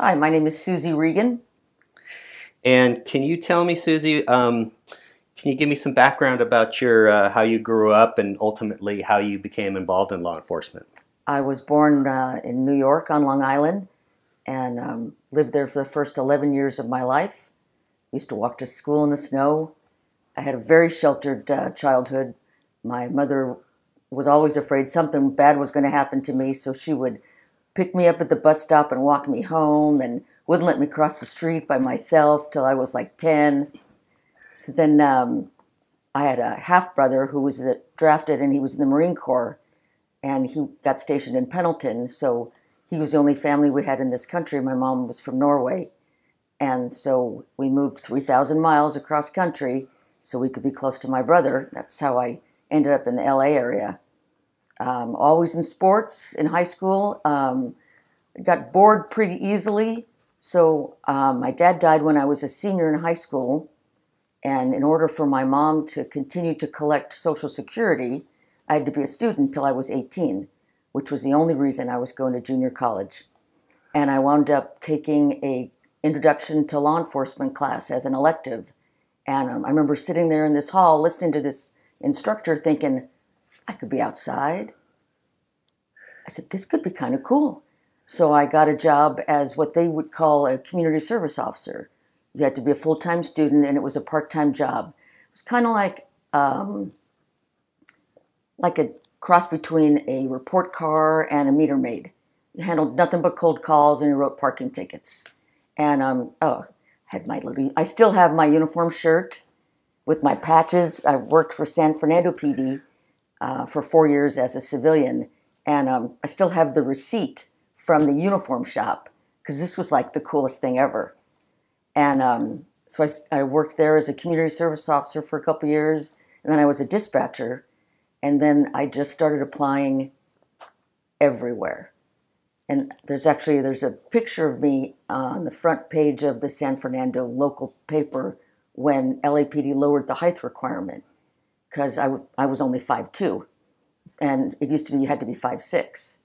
Hi, my name is Suzy Regan. And can you tell me, Suzy, um, can you give me some background about your uh, how you grew up and ultimately how you became involved in law enforcement? I was born uh, in New York on Long Island and um, lived there for the first 11 years of my life. Used to walk to school in the snow. I had a very sheltered uh, childhood. My mother was always afraid something bad was going to happen to me, so she would pick me up at the bus stop and walk me home and wouldn't let me cross the street by myself till I was like 10. So then um, I had a half brother who was drafted and he was in the Marine Corps and he got stationed in Pendleton. So he was the only family we had in this country. My mom was from Norway. And so we moved 3,000 miles across country so we could be close to my brother. That's how I ended up in the LA area. Um, always in sports in high school. Um, got bored pretty easily. So um, my dad died when I was a senior in high school. And in order for my mom to continue to collect Social Security, I had to be a student till I was 18, which was the only reason I was going to junior college. And I wound up taking a introduction to law enforcement class as an elective. And um, I remember sitting there in this hall listening to this instructor thinking, I could be outside. I said, this could be kind of cool. So I got a job as what they would call a community service officer. You had to be a full time student, and it was a part time job. It was kind of like um, like a cross between a report car and a meter maid. You handled nothing but cold calls, and you wrote parking tickets. And um, oh, had my little. I still have my uniform shirt with my patches. I worked for San Fernando PD uh, for four years as a civilian, and um, I still have the receipt from the uniform shop because this was like the coolest thing ever. And um, so I, I, worked there as a community service officer for a couple years, and then I was a dispatcher, and then I just started applying everywhere. And there's actually there's a picture of me on the front page of the San Fernando local paper when LAPD lowered the height requirement because I, I was only five two, and it used to be you had to be five six.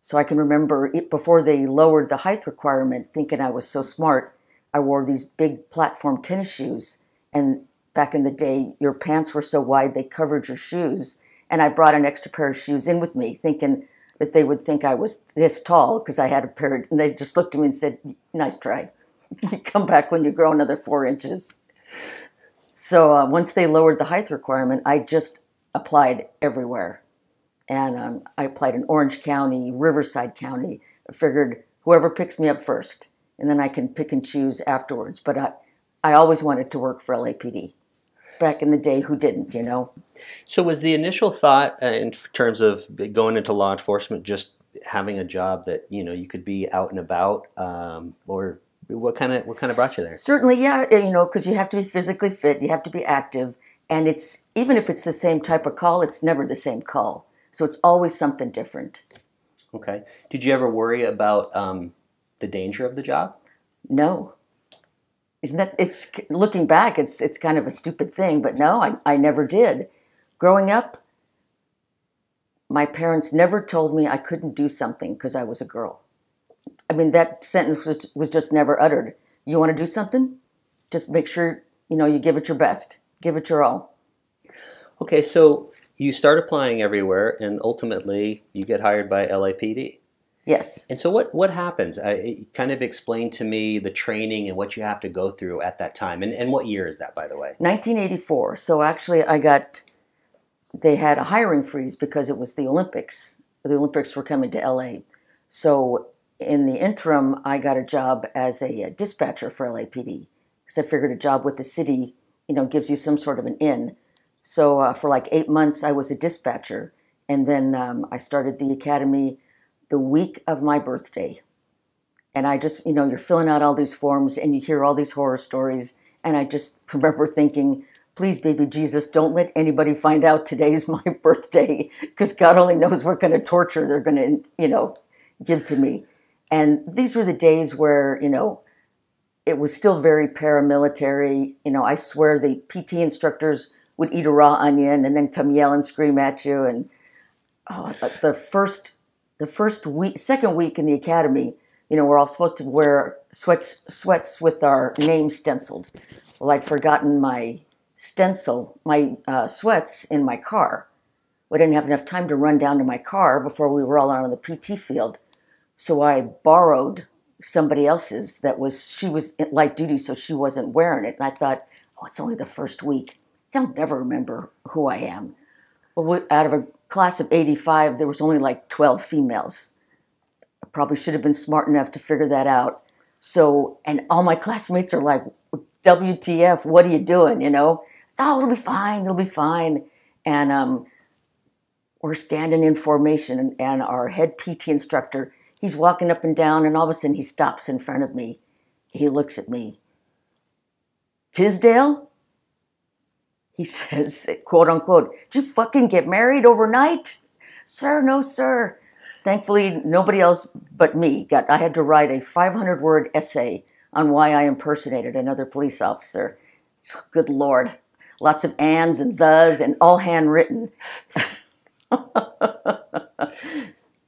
So I can remember it, before they lowered the height requirement, thinking I was so smart, I wore these big platform tennis shoes. And back in the day, your pants were so wide they covered your shoes. And I brought an extra pair of shoes in with me, thinking that they would think I was this tall because I had a pair. And they just looked at me and said, "Nice try. Come back when you grow another four inches." So uh, once they lowered the height requirement, I just applied everywhere. And um, I applied in Orange County, Riverside County. I figured whoever picks me up first, and then I can pick and choose afterwards. But I, I always wanted to work for LAPD. Back in the day, who didn't, you know? So was the initial thought uh, in terms of going into law enforcement just having a job that you know you could be out and about, um, or what kind of what kind of brought you there? Certainly, yeah. You know, because you have to be physically fit, you have to be active, and it's even if it's the same type of call, it's never the same call. So it's always something different. Okay. Did you ever worry about um, the danger of the job? No. Isn't that it's looking back? It's it's kind of a stupid thing, but no, I, I never did. Growing up, my parents never told me I couldn't do something because I was a girl. I mean, that sentence was, was just never uttered. You want to do something? Just make sure, you know, you give it your best. Give it your all. Okay, so you start applying everywhere and ultimately you get hired by LAPD. Yes. And so what, what happens? I, kind of explain to me the training and what you have to go through at that time. And, and what year is that, by the way? 1984. So actually I got, they had a hiring freeze because it was the Olympics. The Olympics were coming to LA. So in the interim, I got a job as a, a dispatcher for LAPD because I figured a job with the city, you know, gives you some sort of an in. So uh, for like eight months, I was a dispatcher, and then um, I started the academy the week of my birthday. And I just, you know, you're filling out all these forms, and you hear all these horror stories, and I just remember thinking, please, baby Jesus, don't let anybody find out today's my birthday, because God only knows what kind of torture they're going to, you know, give to me. And these were the days where, you know, it was still very paramilitary. You know, I swear the PT instructors would eat a raw onion and then come yell and scream at you. And oh, the first, the first week, second week in the academy, You know, we're all supposed to wear sweats, sweats with our name stenciled. Well, I'd forgotten my stencil, my uh, sweats in my car. We didn't have enough time to run down to my car before we were all out on the PT field. So I borrowed somebody else's that was, she was light duty, so she wasn't wearing it. And I thought, oh, it's only the first week. They'll never remember who I am. Well, out of a class of 85, there was only like 12 females. I probably should have been smart enough to figure that out. So, and all my classmates are like, WTF, what are you doing? You know, oh, it'll be fine, it'll be fine. And um, we're standing in formation, and, and our head PT instructor, he's walking up and down, and all of a sudden he stops in front of me. He looks at me. Tisdale? He says, quote unquote, did you fucking get married overnight? Sir, no, sir. Thankfully, nobody else but me got, I had to write a 500 word essay on why I impersonated another police officer. Good Lord. Lots of ands and thes and all handwritten.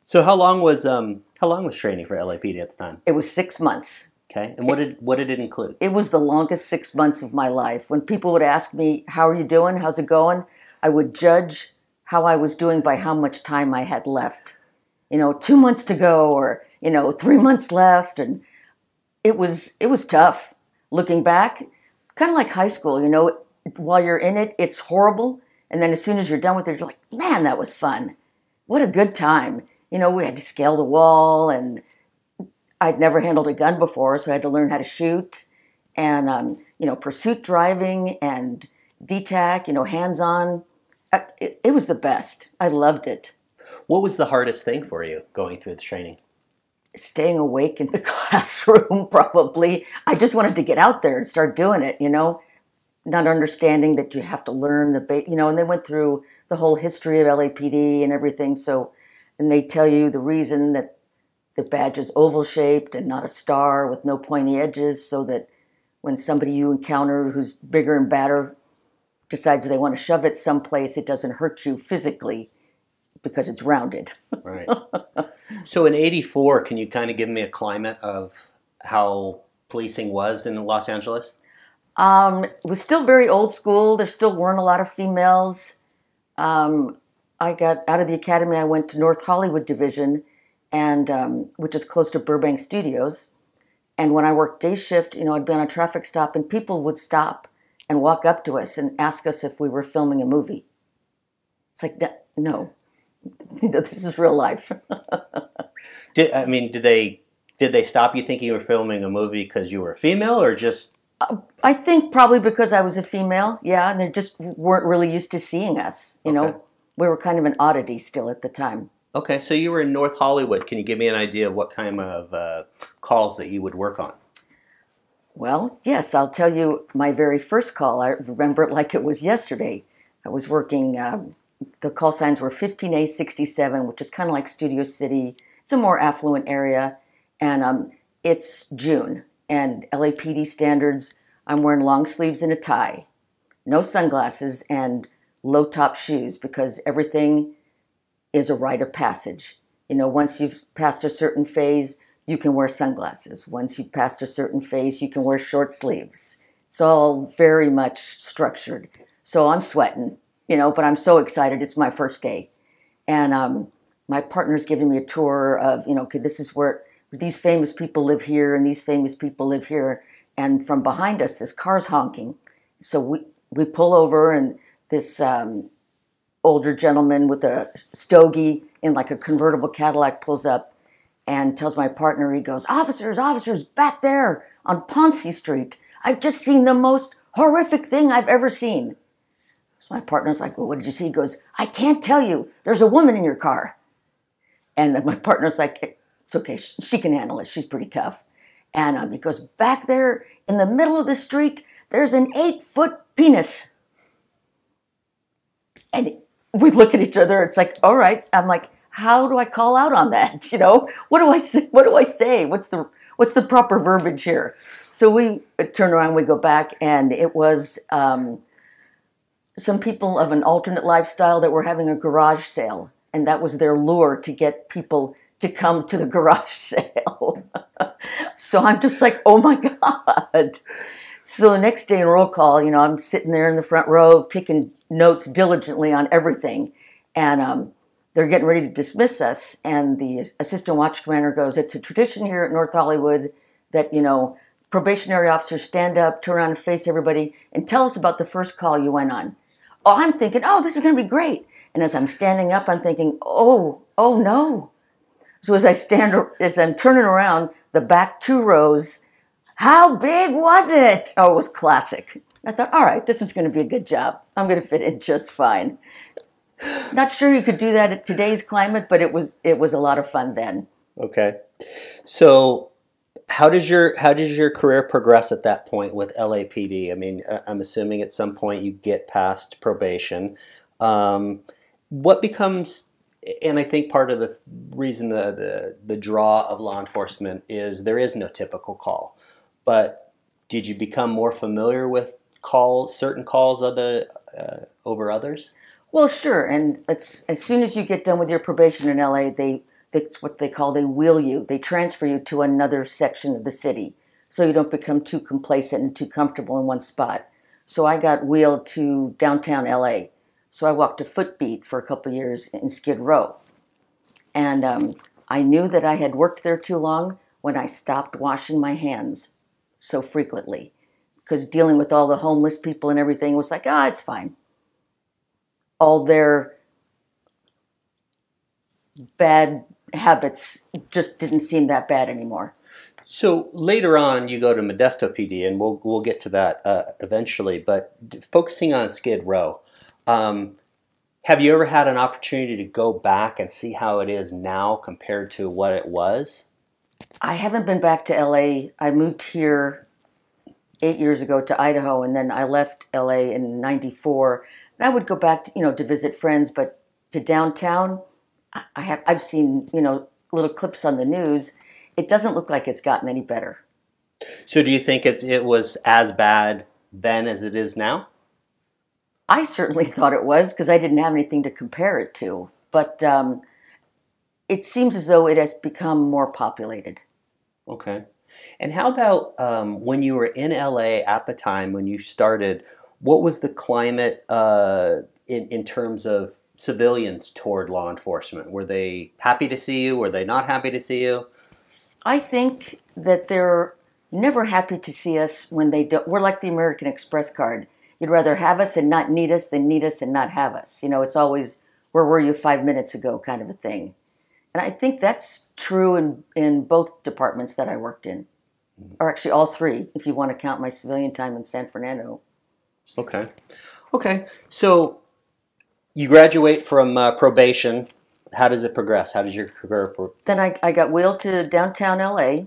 so how long was um how long was training for LAPD at the time? It was six months. Okay. And what did what did it include? It was the longest six months of my life. When people would ask me, How are you doing? How's it going? I would judge how I was doing by how much time I had left. You know, two months to go or, you know, three months left and it was it was tough looking back kind of like high school you know while you're in it it's horrible and then as soon as you're done with it you're like man that was fun what a good time you know we had to scale the wall and i'd never handled a gun before so i had to learn how to shoot and um, you know pursuit driving and dtac you know hands on uh, it, it was the best. I loved it. What was the hardest thing for you going through the training? Staying awake in the classroom probably. I just wanted to get out there and start doing it you know? Not understanding that you have to learn the ba- you know and they went through the whole history of lapd and everything so and they tell you the reason that the badge is oval shaped and not a star with no pointy edges so that when somebody you encounter who's bigger and badder decides they want to shove it someplace it doesn't hurt you physically because it's rounded right So in '84, can you kind of give me a climate of how policing was in Los Angeles? Um, it was still very old school. There still weren't a lot of females. Um, I got out of the academy. I went to North Hollywood Division, and um, which is close to Burbank Studios. And when I worked day shift, you know, I'd be on a traffic stop, and people would stop and walk up to us and ask us if we were filming a movie. It's like that. No, this is real life. did I mean did they did they stop you thinking you were filming a movie because you were a female or just? Uh, I think probably because I was a female. Yeah, and they just weren't really used to seeing us. You okay. know, we were kind of an oddity still at the time. Okay, so you were in North Hollywood. Can you give me an idea of what kind of uh, calls that you would work on? Well, yes, I'll tell you my very first call. I remember it like it was yesterday. I was working um, the call signs were 15A67, which is kind of like Studio City. It's a more affluent area, and um, it's June. And LAPD standards, I'm wearing long sleeves and a tie, no sunglasses, and low top shoes because everything is a rite of passage. You know, once you've passed a certain phase, you can wear sunglasses. Once you've passed a certain phase, you can wear short sleeves. It's all very much structured. So I'm sweating you know, but I'm so excited. It's my first day. And um, my partner's giving me a tour of, you know, okay, this is where these famous people live here and these famous people live here. And from behind us, this car's honking. So we, we pull over and this um, older gentleman with a stogie in like a convertible Cadillac pulls up and tells my partner, he goes, officers, officers, back there on Ponce Street. I've just seen the most horrific thing I've ever seen. So my partner's like, Well, what did you see? He goes, I can't tell you. There's a woman in your car. And then my partner's like, It's okay. She can handle it. She's pretty tough. And um, he goes, Back there in the middle of the street, there's an eight foot penis. And we look at each other. It's like, All right. I'm like, How do I call out on that? You know, what do I say? What do I say? What's the what's the proper verbiage here? So we turn around, we go back, and it was um, some people of an alternate lifestyle that were having a garage sale, and that was their lure to get people to come to the garage sale. so I'm just like, oh my God. So the next day in roll call, you know, I'm sitting there in the front row taking notes diligently on everything. And um, they're getting ready to dismiss us. And the assistant watch commander goes, It's a tradition here at North Hollywood that, you know, probationary officers stand up, turn around face everybody, and tell us about the first call you went on. Oh, I'm thinking, oh, this is going to be great. And as I'm standing up, I'm thinking, oh, oh no. So as I stand, as I'm turning around, the back two rows, how big was it? Oh, it was classic. I thought, all right, this is going to be a good job. I'm going to fit in just fine. Not sure you could do that at today's climate, but it was it was a lot of fun then. Okay, so how does your how does your career progress at that point with LAPD? I mean, uh, I'm assuming at some point you get past probation. Um, what becomes and I think part of the reason the, the the draw of law enforcement is there is no typical call. But did you become more familiar with calls, certain calls, other uh, over others? Well, sure. And as soon as you get done with your probation in LA, they that's what they call they wheel you. They transfer you to another section of the city, so you don't become too complacent and too comfortable in one spot. So I got wheeled to downtown LA. So I walked a footbeat for a couple years in Skid Row, and um, I knew that I had worked there too long when I stopped washing my hands so frequently, because dealing with all the homeless people and everything was like, ah, oh, it's fine all their bad habits just didn't seem that bad anymore. So later on, you go to Modesto PD, and we'll we'll get to that uh, eventually. But focusing on Skid Row, um, have you ever had an opportunity to go back and see how it is now compared to what it was? I haven't been back to LA. I moved here eight years ago to Idaho, and then I left LA in '94 and I would go back, to, you know, to visit friends, but to downtown, I have I've seen you know little clips on the news. It doesn't look like it's gotten any better. So, do you think it it was as bad then as it is now? I certainly thought it was because I didn't have anything to compare it to. But um, it seems as though it has become more populated. Okay. And how about um, when you were in LA at the time when you started? what was the climate uh, in, in terms of civilians toward law enforcement? Were they happy to see you? Were they not happy to see you? I think that they're never happy to see us when they don't. We're like the American Express card. You'd rather have us and not need us than need us and not have us. You know, it's always, where were you five minutes ago kind of a thing. And I think that's true in, in both departments that I worked in, mm-hmm. or actually all three, if you want to count my civilian time in San Fernando. Okay. Okay. So you graduate from uh, probation. How does it progress? How does your career? Pro- then I, I got wheeled to downtown LA,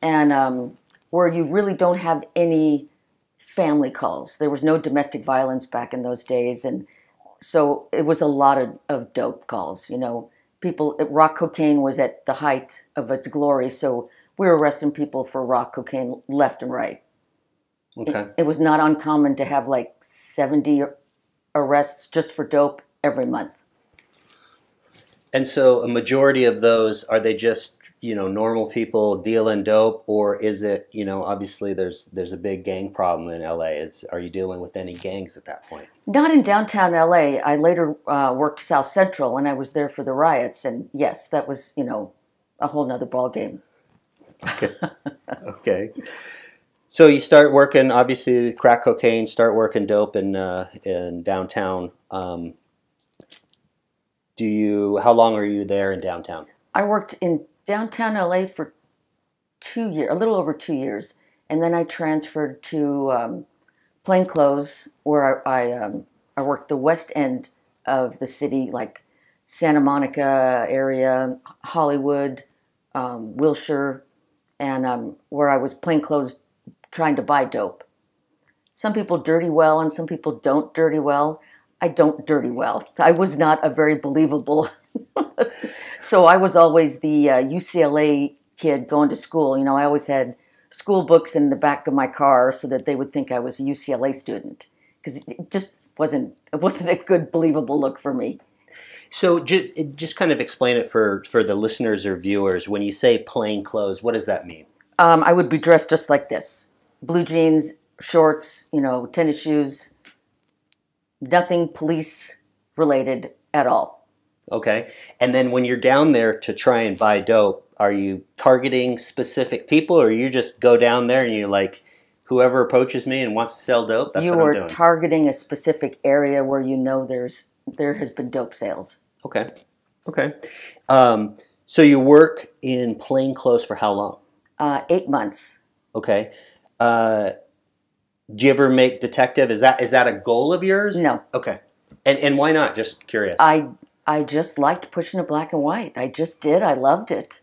and um, where you really don't have any family calls. There was no domestic violence back in those days, and so it was a lot of, of dope calls. You know, people rock cocaine was at the height of its glory, so we were arresting people for rock cocaine left and right. Okay. It, it was not uncommon to have like 70 arrests just for dope every month. And so a majority of those are they just, you know, normal people dealing dope or is it, you know, obviously there's there's a big gang problem in LA. Is are you dealing with any gangs at that point? Not in downtown LA. I later uh, worked South Central and I was there for the riots and yes, that was, you know, a whole nother ball game. Okay. okay. So you start working, obviously, crack cocaine. Start working dope in uh, in downtown. Um, do you? How long are you there in downtown? I worked in downtown LA for two years, a little over two years, and then I transferred to um, Plainclothes, where I I, um, I worked the west end of the city, like Santa Monica area, Hollywood, um, Wilshire, and um, where I was plainclothes trying to buy dope. Some people dirty well and some people don't dirty well. I don't dirty well. I was not a very believable. so I was always the uh, UCLA kid going to school. You know, I always had school books in the back of my car so that they would think I was a UCLA student because it just wasn't it wasn't a good believable look for me. So just just kind of explain it for for the listeners or viewers. When you say plain clothes, what does that mean? Um, I would be dressed just like this: blue jeans, shorts, you know, tennis shoes. Nothing police related at all. Okay. And then when you're down there to try and buy dope, are you targeting specific people or you just go down there and you're like, whoever approaches me and wants to sell dope, that's you what I'm doing? You are targeting a specific area where you know there's there has been dope sales. okay. Okay. Um, so you work in plain clothes for how long? Uh, eight months. Okay. Uh, do you ever make detective? Is that is that a goal of yours? No. Okay. And and why not? Just curious. I I just liked pushing a black and white. I just did. I loved it.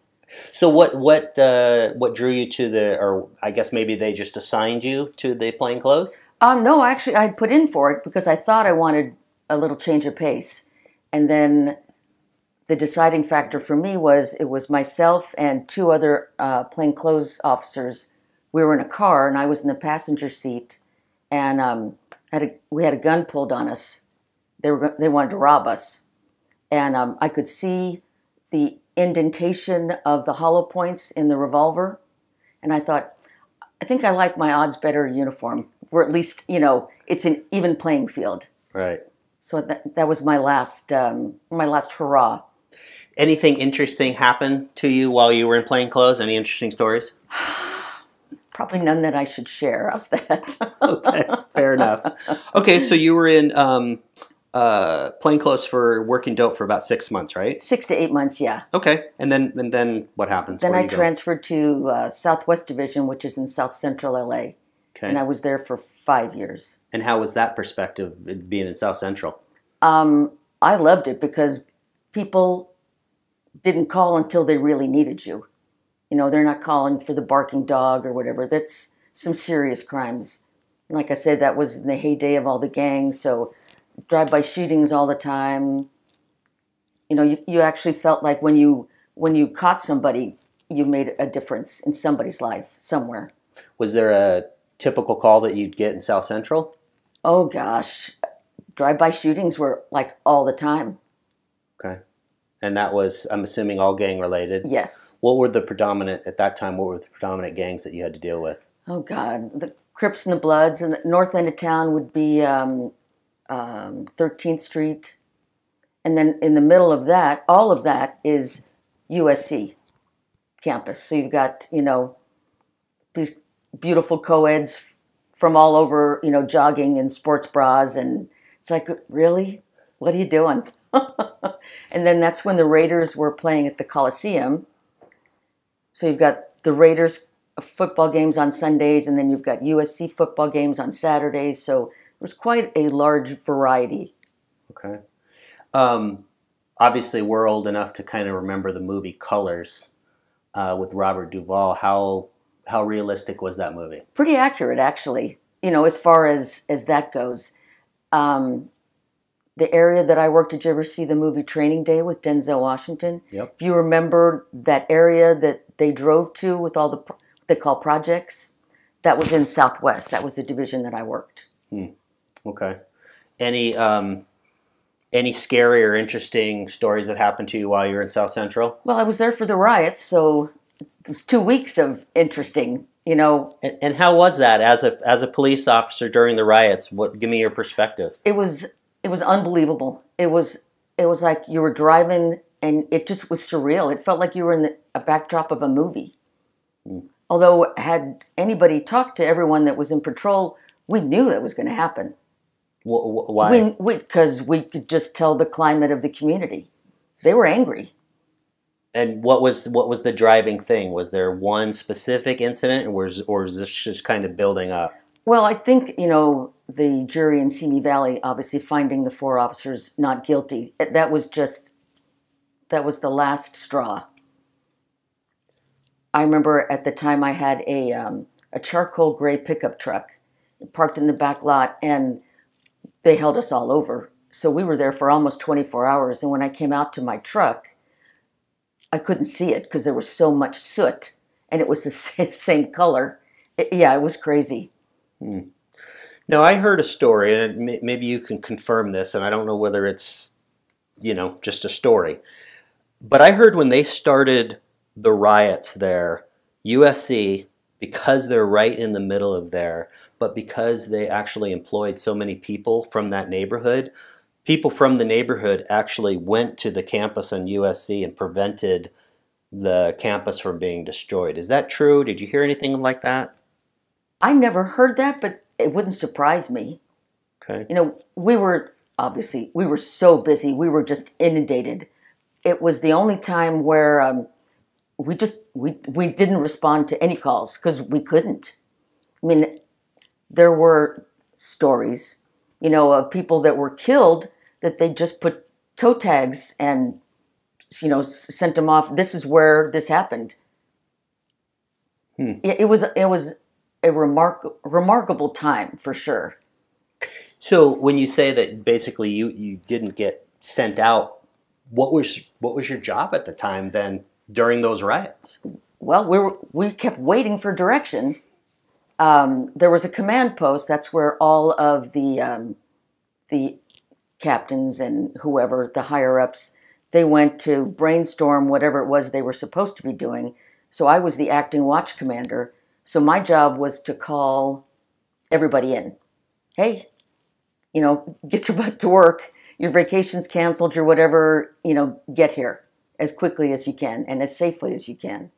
so what what uh, what drew you to the or I guess maybe they just assigned you to the plain clothes? Um, no, actually, I'd put in for it because I thought I wanted a little change of pace. And then the deciding factor for me was it was myself and two other uh, plainclothes officers. We were in a car, and I was in the passenger seat, and um, had a, we had a gun pulled on us. They were they wanted to rob us, and um, I could see the indentation of the hollow points in the revolver, and I thought, I think I like my odds better uniform, or at least you know it's an even playing field. Right. So that that was my last um, my last hurrah. Anything interesting happen to you while you were in plain clothes? Any interesting stories? Probably none that I should share. How's that? Okay, fair enough. Okay, so you were in um, uh, plain clothes for working dope for about six months, right? Six to eight months, yeah. Okay, and then and then what happens? Then Where I go? transferred to uh, Southwest Division, which is in South Central LA, Okay, and I was there for five years. and how was that perspective being in South Central? Um, I loved it because people didn't call until they really needed you. You know, they're not calling for the barking dog or whatever. That's some serious crimes. Like I said, that was in the heyday of all the gangs. So drive-by shootings all the time. You know, you, you actually felt like when you when you caught somebody, you made a difference in somebody's life somewhere. Was there a typical call that you'd get in South Central? Oh gosh, drive-by shootings were like all the time. Okay, and that was I'm assuming all gang related. Yes. What were the predominant at that time? What were the predominant gangs that you had to deal with? Oh God, the Crips and the Bloods, and the north end of town would be um, um, 13th Street, and then in the middle of that, all of that is USC campus. So you've got you know these beautiful co-eds from all over, you know, jogging in sports bras, and it's like, really, what are you doing? and then that's when the Raiders were playing at the Coliseum. So you've got the Raiders football games on Sundays, and then you've got USC football games on Saturdays. So there's quite a large variety. Okay. Um, obviously, we're old enough to kind of remember the movie Colors uh, with Robert Duvall. How how realistic was that movie? Pretty accurate, actually. You know, as far as as that goes. Um, the area that I worked, did you ever see the movie Training Day with Denzel Washington? Yep. If you remember that area that they drove to with all the they call projects, that was in Southwest. That was the division that I worked. Okay. Any um, any scary or interesting stories that happened to you while you were in South Central? Well, I was there for the riots, so it was two weeks of interesting. You know, And, and how was that as a as a police officer during the riots? What give me your perspective? it was it was unbelievable. It was it was like you were driving, and it just was surreal. It felt like you were in the, a backdrop of a movie. Although, had anybody talked to everyone that was in patrol, we knew that was going to happen. Wh- wh- why? We because we, could just tell the climate of the community. They were angry. and what was what was the driving thing? Was there one specific incident, or was or was this just kind of building up? Well, I think you know the jury in Simi Valley, obviously finding the four officers not guilty. That was just that was the last straw. I remember at the time I had a um, a charcoal gray pickup truck parked in the back lot, and they held us all over. So we were there for almost 24 hours. And when I came out to my truck, I couldn't see it because there was so much soot, and it was the same color. It- yeah, it was crazy. Hmm. No, I heard a story, and maybe you can confirm this, and I don't know whether it's, you know, just a story. But I heard when they started the riots there, USC, because they're right in the middle of there, but because they actually employed so many people from that neighborhood, people from the neighborhood actually went to the campus on USC and prevented the campus from being destroyed. Is that true? Did you hear anything like that? I never heard that, but it wouldn't surprise me. Okay. You know, we were obviously we were so busy, we were just inundated. It was the only time where um, we just we we didn't respond to any calls because we couldn't. I mean, there were stories, you know, of people that were killed that they just put toe tags and you know sent them off. This is where this happened. Hmm. It, it was it was a remark, remarkable time for sure. So when you say that basically you, you didn't get sent out, what was what was your job at the time then during those riots? Well, we were, we kept waiting for direction. Um, there was a command post. That's where all of the um, the captains and whoever the higher ups they went to brainstorm whatever it was they were supposed to be doing. So I was the acting watch commander. So my job was to call everybody in. Hey, you know, get your butt to work. Your vacation's canceled, your whatever, you know, get here as quickly as you can and as safely as you can.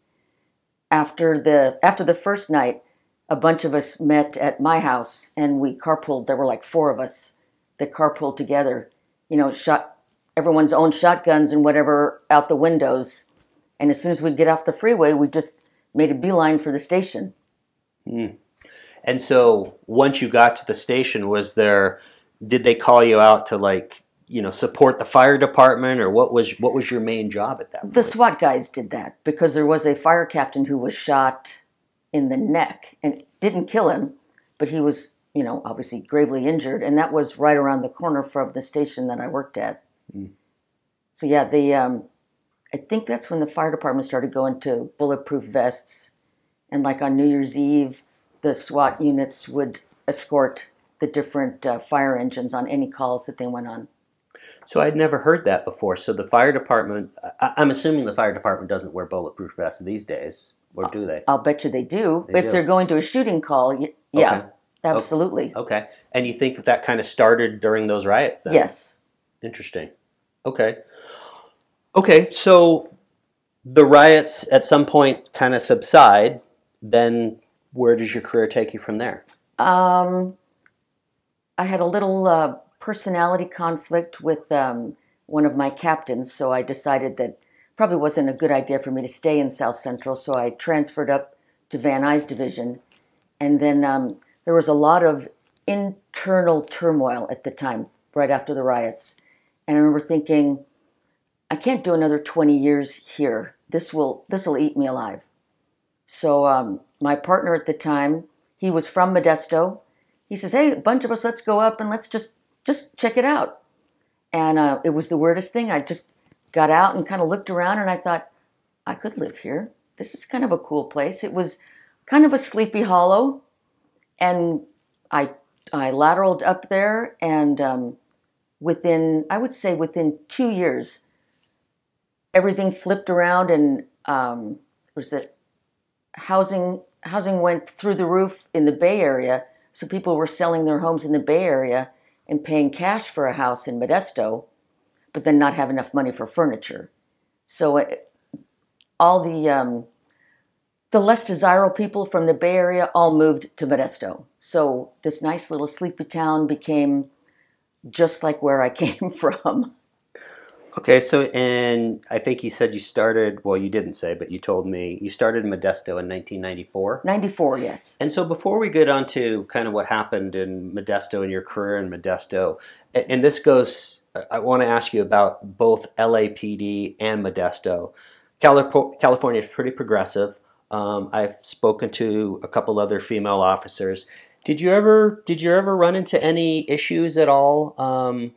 After the after the first night, a bunch of us met at my house and we carpooled. There were like four of us that carpooled together. You know, shot everyone's own shotguns and whatever out the windows. And as soon as we get off the freeway, we just made a beeline for the station. Mm. And so once you got to the station, was there? Did they call you out to like you know support the fire department, or what was what was your main job at that? Point? The SWAT guys did that because there was a fire captain who was shot in the neck and didn't kill him, but he was you know obviously gravely injured, and that was right around the corner from the station that I worked at. Mm. So yeah, the um, I think that's when the fire department started going to bulletproof vests, and like on New Year's Eve the SWAT units would escort the different uh, fire engines on any calls that they went on. So I'd never heard that before. So the fire department, I, am assuming the fire department doesn't wear bulletproof vests these days, or do they? I'll bet you they do. They if do. they're going to a shooting call, yeah, okay. absolutely. Okay. And you think that that kind of started during those riots then? Yes. Interesting. Okay. Okay, so the riots at some point kind of subside, then where does your career take you from there? Um, I had a little uh, personality conflict with um, one of my captains, so I decided that probably wasn't a good idea for me to stay in South Central, so I transferred up to Van Nuys Division. And then um, there was a lot of internal turmoil at the time, right after the riots. And I remember thinking, I can't do another 20 years here. This will this will eat me alive. So um, my partner at the time, he was from Modesto. He says, "Hey, a bunch of us, let's go up and let's just just check it out." And uh, it was the weirdest thing. I just got out and kind of looked around, and I thought, I could live here. This is kind of a cool place. It was kind of a sleepy hollow, and I I lateraled up there, and um, within I would say within two years, everything flipped around, and um, was that housing housing went through the roof in the Bay Area, so people were selling their homes in the Bay Area and paying cash for a house in Modesto, but then not have enough money for furniture. So it, all the um, the less desirable people from the Bay Area all moved to Modesto. So this nice little sleepy town became just like where I came from. Okay, so and I think you said you started. Well, you didn't say, but you told me you started in Modesto in 1994. 94, yes. And so before we get on to kind of what happened in Modesto and your career in Modesto, and this goes, I want to ask you about both LAPD and Modesto. California is pretty progressive. Um, I've spoken to a couple other female officers. Did you ever did you ever run into any issues at all um,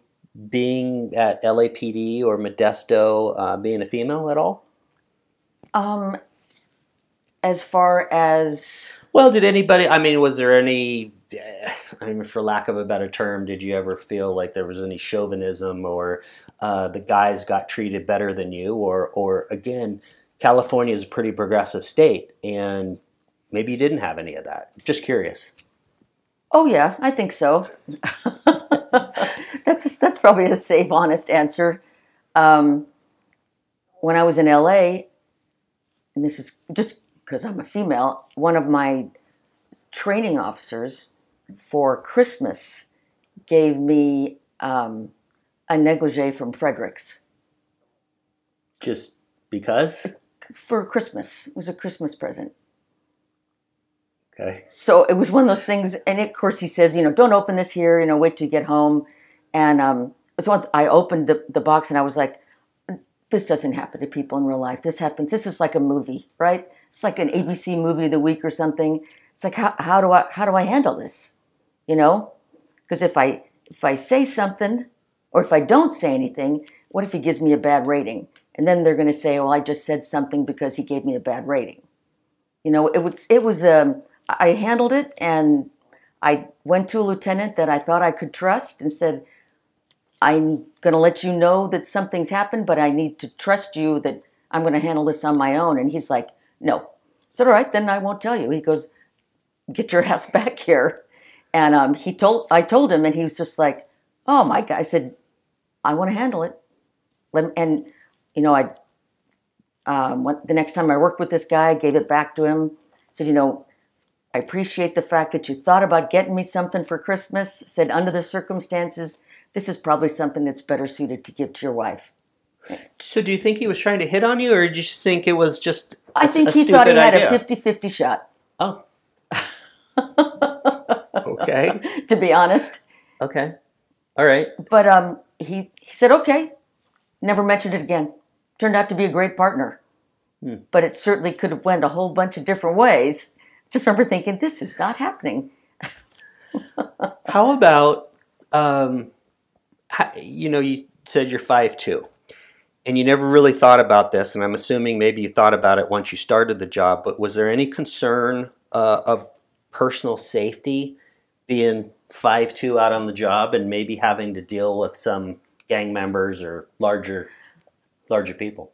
being at LAPD or Modesto, uh, being a female at all? Um, as far as well, did anybody? I mean, was there any? I mean, for lack of a better term, did you ever feel like there was any chauvinism or uh, the guys got treated better than you, or or again? California is a pretty progressive state, and maybe you didn't have any of that. Just curious. Oh yeah, I think so. that's a, that's probably a safe, honest answer. Um, when I was in LA, and this is just because I'm a female, one of my training officers for Christmas gave me um, a negligee from Fredericks Just because? for Christmas. It was a Christmas present. Okay. So it was one of those things, and of course he says, you know, don't open this here, you know, wait till you get home. And um, so I opened the, the box and I was like, this doesn't happen to people in real life. This happens. This is like a movie, right? It's like an ABC movie of the week or something. It's like how, how do I how do I handle this? You know, because if I if I say something or if I don't say anything, what if he gives me a bad rating? And then they're going to say, well, I just said something because he gave me a bad rating. You know, it was it was um, I handled it and I went to a lieutenant that I thought I could trust and said, I'm going to let you know that something's happened, but I need to trust you that I'm going to handle this on my own. And he's like, no. I said, all right, then I won't tell you. He goes, get your ass back here. And um, he told, I told him, and he was just like, oh my God. I said, I want to handle it. And, you know, I, um, the next time I worked with this guy, I gave it back to him. Said, you know, I appreciate the fact that you thought about getting me something for Christmas. Said, under the circumstances, this is probably something that's better suited to give to your wife. So do you think he was trying to hit on you, or did you think it was just? I a- think a he thought he had idea? a 50 50 shot, Oh. okay. to be honest. Okay. All right. But um, he, he said, okay, never mentioned it again. Turned out to be a great partner. Hmm. But it certainly could have went a whole bunch of different ways. Just remember thinking, this is not happening. How about, um, you know, you said you're five two, and you never really thought about this, and I'm assuming maybe you thought about it once you started the job. But was there any concern uh, of personal safety being five two out on the job and maybe having to deal with some gang members or larger larger people?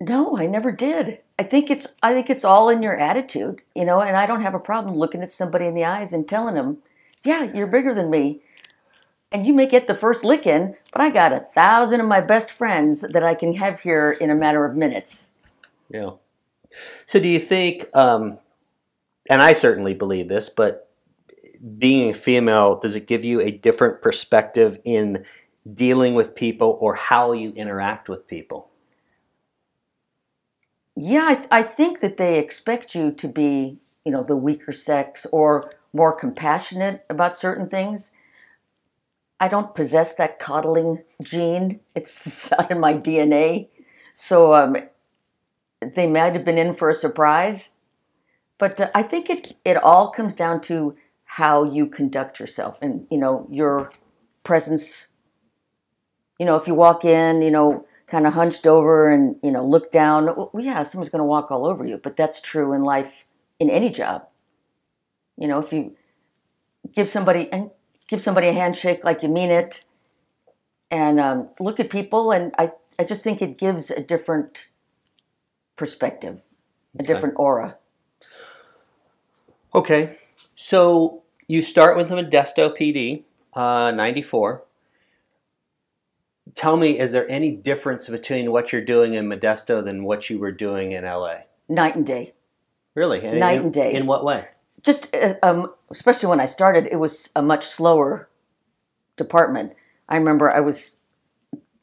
No, I never did. I think it's I think it's all in your attitude, you know, and I don't have a problem looking at somebody in the eyes and telling them, "Yeah, you're bigger than me." And you may get the first lick in, but I got a thousand of my best friends that I can have here in a matter of minutes. Yeah. So do you think, um, and I certainly believe this, but being a female, does it give you a different perspective in dealing with people or how you interact with people? Yeah, I, I think that they expect you to be, you know, the weaker sex or more compassionate about certain things. I don't possess that coddling gene. It's not in my DNA. So um, they might have been in for a surprise. But uh, I think it, it all comes down to how you conduct yourself and, you know, your presence. You know, if you walk in, you know, kind of hunched over and, you know, look down, well, yeah, someone's going to walk all over you. But that's true in life, in any job. You know, if you give somebody and give somebody a handshake like you mean it and um, look at people and I, I just think it gives a different perspective a Okay. different aura Okay. So you start with the Modesto PD, uh, 94. Tell me, is there any difference between what you're doing in Modesto than what you were doing in LA? night and day Really? Night in- and day. In what way? just uh, um, especially when i started it was a much slower department i remember i was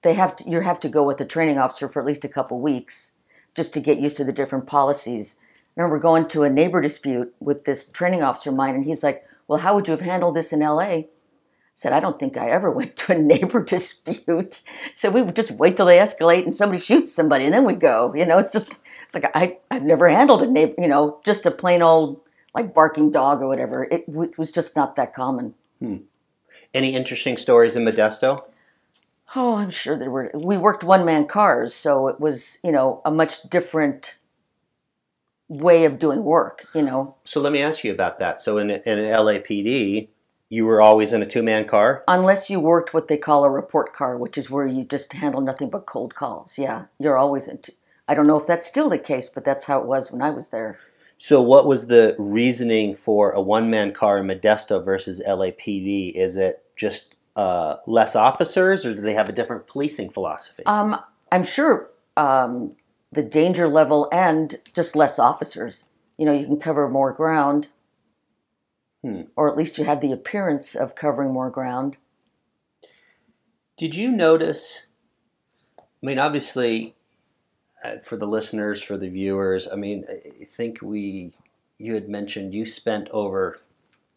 they have to you have to go with the training officer for at least a couple weeks just to get used to the different policies i remember going to a neighbor dispute with this training officer of mine and he's like well how would you have handled this in la said i don't think i ever went to a neighbor dispute. So we would just wait till they escalate and somebody shoots somebody and then we go you know it's just it's like I, i've never handled a neighbor you know just a plain old like barking dog or whatever. It w- was just not that common. Hmm. Any interesting stories in Modesto? oh i'm sure there were we worked one man cars so it was you know a much different way of doing work you know? So let me ask you about that. So in, in LAPD, you were always in a two man car? unless you worked what they call a report car which is where you just handle nothing but cold calls yeah you're always in t- I don't know if that's still the case, but that's how it was when I was there. So, what was the reasoning for a one man car in Modesto versus LAPD? Is it just uh, less officers, or do they have a different policing philosophy? Um, I'm sure um, the danger level and just less officers. You know, you can cover more ground, Hmm. or at least you have the appearance of covering more ground. Did you notice? I mean, obviously, uh, for the listeners, for the viewers, I mean, I think we, you had mentioned you spent over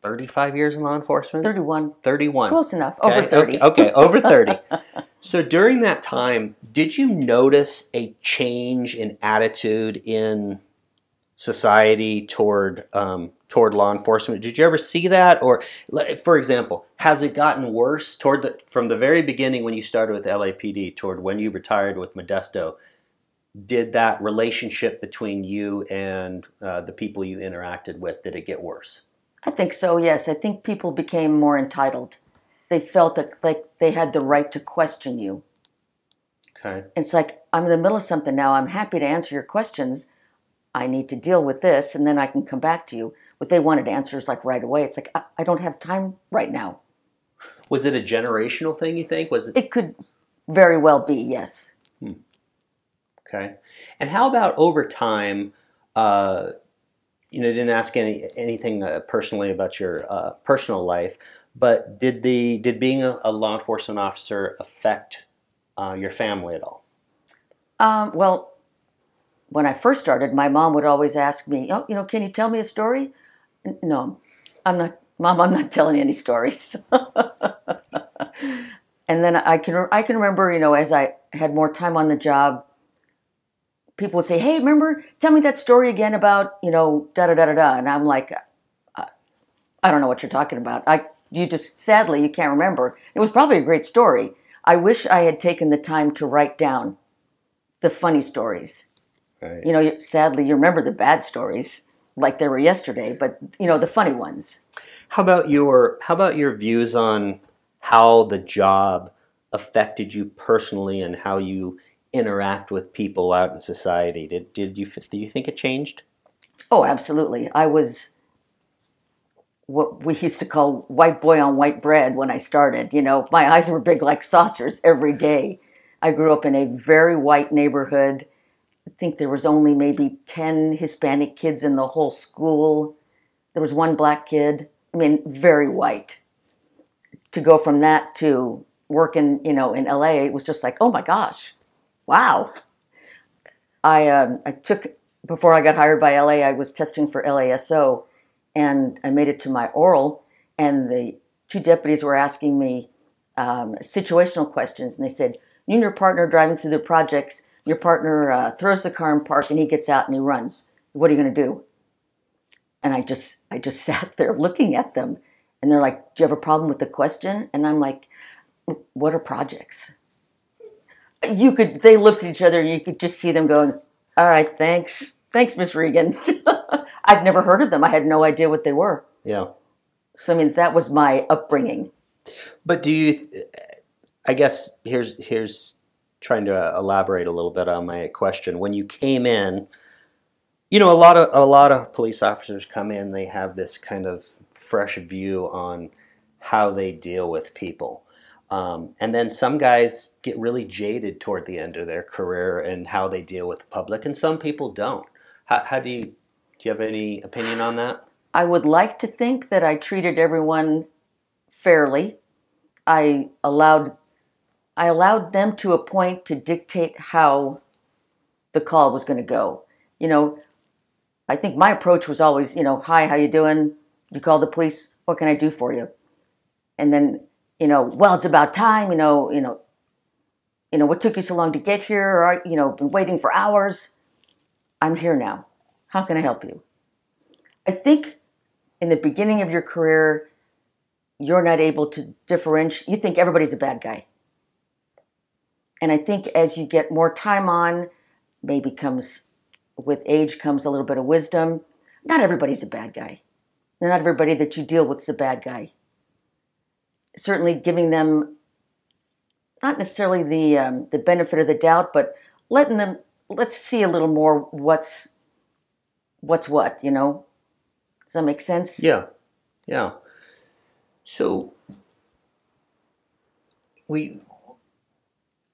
35 years in law enforcement? 31, 31. close enough, Okay, over 30. Okay, okay, over 30. so during that time, did you notice a change in attitude in society toward um, toward law enforcement? Did you ever see that, or, for example, has it gotten worse toward the from the very beginning when you started with LAPD toward when you retired with Modesto? Did that relationship between you and uh, the people you interacted with did it get worse? I think so, yes. I think people became more entitled. They felt like they had the right to question you. Okay. It's like, I'm in the middle of something now. I'm happy to answer your questions. I need to deal with this, and then I can come back to you. But they wanted answers like right away. It's like, I, I don't have time right now. Was it a generational thing? You think was it It could very well be, yes. Okay. And how about over time? Uh, you know, didn't ask any anything uh, personally about your uh, personal life, but did the did being a, a law enforcement officer affect uh, your family at all? Um, well, when I first started, my mom would always ask me, "Oh, you know, can you tell me a story?" No, I'm not, Mom. I'm not telling any stories. and then I can I can remember, you know, as I had more time on the job, people would say, "Hey, remember? Tell me that story again about you know da da da da da," and I'm like, I, I don't know what you're talking about. I you just sadly you can't remember. It was probably a great story. I wish I had taken the time to write down the funny stories. Right. You know, sadly, you remember the bad stories like they were yesterday, but you know the funny ones. How about your How about your views on how the job affected you personally and how you interact with people out in society? Did did you do you think it changed? Oh, absolutely. I was what we used to call white boy on white bread when I started. You know, my eyes were big like saucers every day. I grew up in a very white neighborhood. I think there was only maybe 10 Hispanic kids in the whole school. There was one black kid. I mean, very white. To go from that to working, you know, in LA, it was just like, oh my gosh, wow. I um, I took before I got hired by LA. I was testing for LASO, and I made it to my oral, and the two deputies were asking me um, situational questions, and they said, "You and your partner driving through the projects. Your partner uh, throws the car in park, and he gets out and he runs. What are you going to do?" And I just I just sat there looking at them, and they're like, "Do you have a problem with the question?" And I'm like, "What are projects?" you could they looked at each other and you could just see them going all right thanks thanks miss regan i'd never heard of them i had no idea what they were Yeah. so i mean that was my upbringing But do you? I guess here's here's trying to elaborate a little bit on my question. When you came in, you know, a lot of a lot of police officers come in. They have this kind of fresh view on how they deal with people, um, and then some guys get really jaded toward the end of their career and how they deal with the public, and some people don't. How, how do you? Do you have any opinion on that? i would like to think that i treated everyone fairly i allowed i allowed them to a point to dictate how the call was going to go. You know i think my approach was always you know hi how you doing? You call the police? What can i do for you? And then you know well it's about time you know you know you know what took you so long to get here? Or you know been waiting for hours? I'm here now. How can i help you? I think in the beginning of your career you're not able to differentiate you think everybody's a bad guy and i think as you get more time on maybe comes with age comes a little bit of wisdom not everybody's a bad guy not everybody that you deal with is a bad guy certainly giving them not necessarily the um, the benefit of the doubt, but letting them let's see a little more what's what's what, you know? Does that make sense? Yeah, yeah. So we,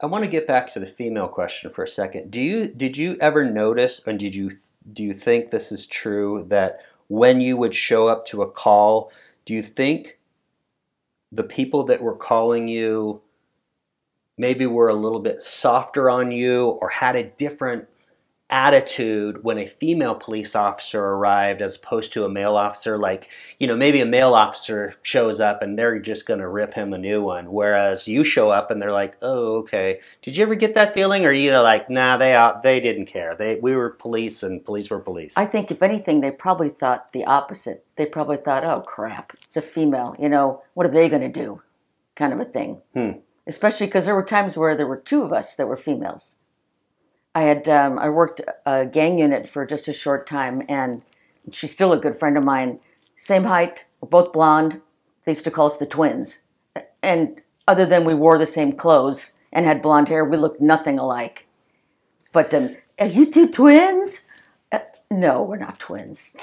I want to get back to the female question for a second. Do you did you ever notice, and did you do you think this is true that when you would show up to a call, do you think the people that were calling you maybe were a little bit softer on you or had a different attitude when a female police officer arrived as opposed to a male officer like you know maybe a male officer shows up and they're just going to rip him a new one whereas you show up and they're like oh okay did you ever get that feeling or you know like nah they out they didn't care they we were police and police were police I think if anything, they probably thought the opposite. They probably thought, "Oh crap, it's a female. You know, what are they going to do?" Kind of a thing. Hmm. Especially because there were times where there were two of us that were females. I had um, I worked a gang unit for just a short time, and she's still a good friend of mine. Same height, we're both blonde. They used to call us the twins. And other than we wore the same clothes and had blonde hair, we looked nothing alike. But um, are you two twins? Uh, no, we're not twins.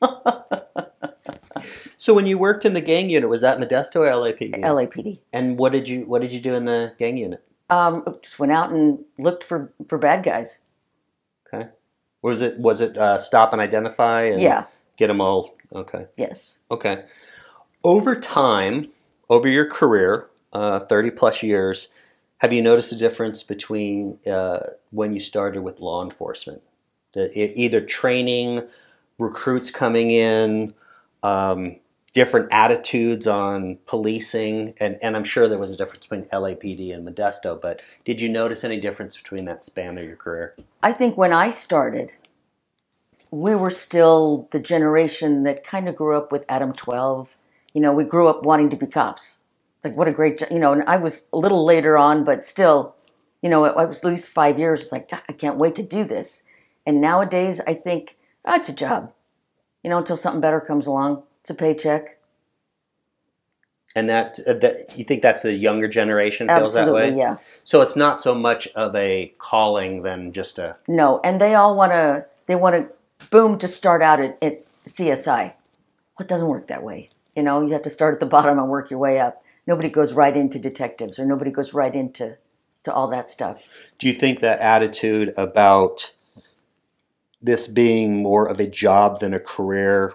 so when you worked in the gang unit was that modesto or lapd LAPD. and what did you what did you do in the gang unit Um, just went out and looked for, for bad guys. okay was it was it uh, stop and identify and Yeah. get them all okay Yes. Okay. Over time, over your career, uh, 30 plus years, have you noticed a difference between uh, when you started with law enforcement? The, either training, recruits coming in, um, different attitudes on policing, and, and I'm sure there was a difference between LAPD and Modesto, but did you notice any difference between that span of your career? I think when I started, we were still the generation that kind of grew up with Adam 12. You know, we grew up wanting to be cops. Like, what a great, you know, and I was a little later on, but still, you know, I was at least five years. It's like, God, I can't wait to do this. And nowadays, I think, oh, a job, you know, until something better comes along. It's a paycheck. And that, uh, that you think that's the younger generation feels that Absolutely, way? yeah. So it's not so much of a calling than just a No, and they all want to. They want to boom to start out at, at CSI. Well, it doesn't work that way. You know, you have to start at the bottom and work your way up. Nobody goes right into detectives, or nobody goes right into to all that stuff. Do you think that attitude about this being more of a job than a career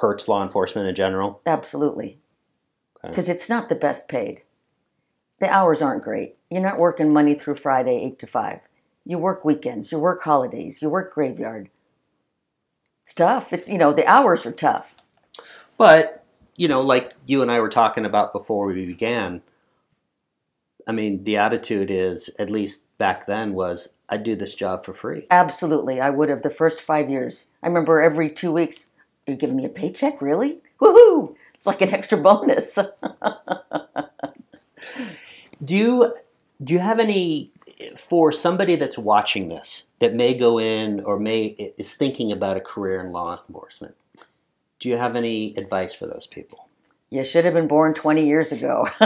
hurts law enforcement in general? Absolutely, Okay. because it's not the best paid. The hours aren't great. You're not working Monday through Friday, eight to five. You work weekends. You work holidays. You work graveyard. It's tough. It's you know the hours are tough. But, you know, like you and I were talking about before we began, I mean, the attitude is, at least back then, was I'd do this job for free. Absolutely, I would have the first five years. I remember every two weeks, are you giving me a paycheck? Really? Woohoo! It's like an extra bonus. Do you do you have any for somebody that's watching this that may go in or may is thinking about a career in law enforcement? Do you have any advice for those people? you should have been born 20 years ago.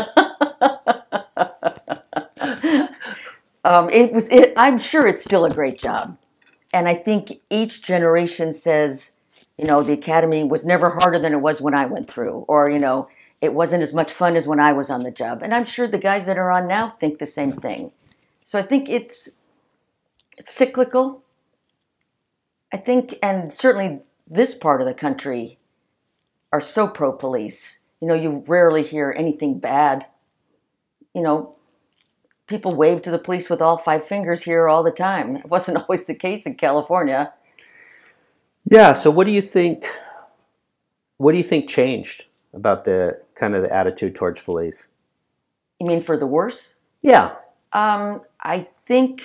um, it was. It, I'm sure it's still a great job, and I think each generation says, you know, the academy was never harder than it was when I went through, or you know, it wasn't as much fun as when I was on the job. And I'm sure the guys that are on now think the same thing. So I think it's it's cyclical. I think, and certainly this part of the country are so pro police. You know, you rarely hear anything bad. You know, people wave to the police with all five fingers here all the time. It wasn't always the case in California. Yeah. So, what do you think? What do you think changed about the kind of the attitude towards police? You mean for the worse? Yeah. Um, I think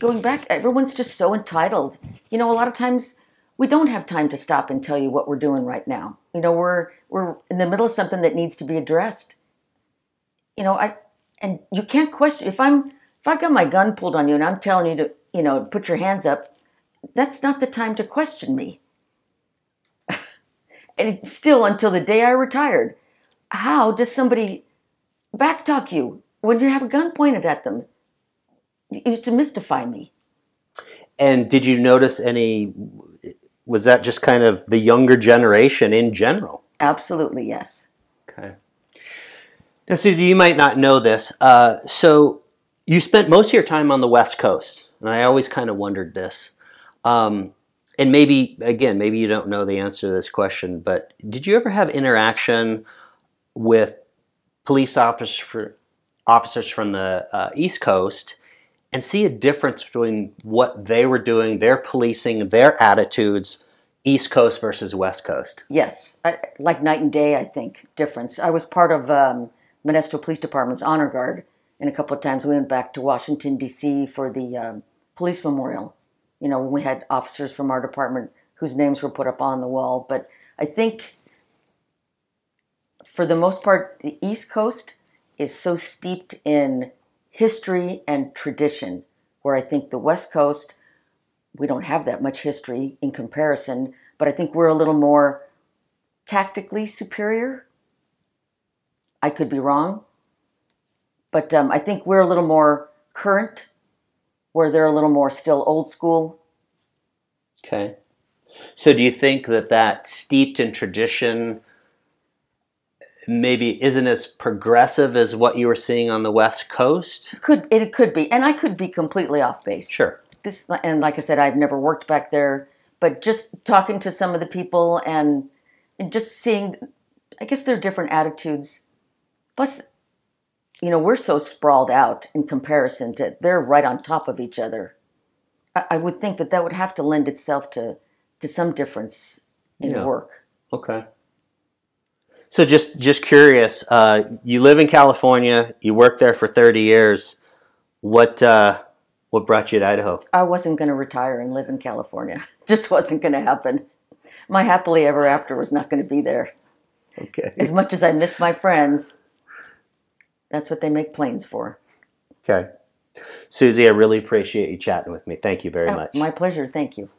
going back, everyone's just so entitled. You know, a lot of times we don't have time to stop and tell you what we're doing right now. You know, we're we're in the middle of something that needs to be addressed. You know, I and you can't question if I'm if I got my gun pulled on you and I'm telling you to, you know, put your hands up, that's not the time to question me. and still until the day I retired, how does somebody backtalk you when you have a gun pointed at them? it used to mystify me. And did you notice any? Was that just kind of the younger generation in general? Absolutely, yes. Okay. Now, Suzy, you might not know this. Uh, so, you spent most of your time on the West Coast, and I always kind of wondered this. Um, and maybe, again, maybe you don't know the answer to this question, but did you ever have interaction with police officers, officers from the uh, East Coast and see a difference between what they were doing, their policing, their attitudes, East Coast versus West Coast? Yes, I, like night and day, I think, difference. I was part of um, Modesto Police Department's Honor Guard, and a couple of times we went back to Washington, D.C. for the um, police memorial. You know, when we had officers from our department whose names were put up on the wall. But I think, for the most part, the East Coast is so steeped in history and tradition, where I think the West Coast, we don't have that much history in comparison, but I think we're a little more tactically superior. I could be wrong, but um, I think we're a little more current, where they're a little more still old school. Okay. So do you think that that steeped in tradition maybe isn't as progressive as what you were seeing on the West Coast? Could it could be, and I could be completely off base. Sure. This and like I said, I've never worked back there, but just talking to some of the people and and just seeing, I guess there are different attitudes. Plus, you know, we're so sprawled out in comparison to they're right on top of each other. I, I would think that that would have to lend itself to to some difference in Yeah. work. Okay. So just just curious, uh, you live in California, you worked there for 30 years. What uh, what brought you to Idaho? I wasn't going to retire and live in California. Just wasn't going to happen. My happily ever after was not going to be there. Okay. As much as I miss my friends, that's what they make planes for. Okay. Suzy, I really appreciate you chatting with me. Thank you very Oh, much. my pleasure. Thank you.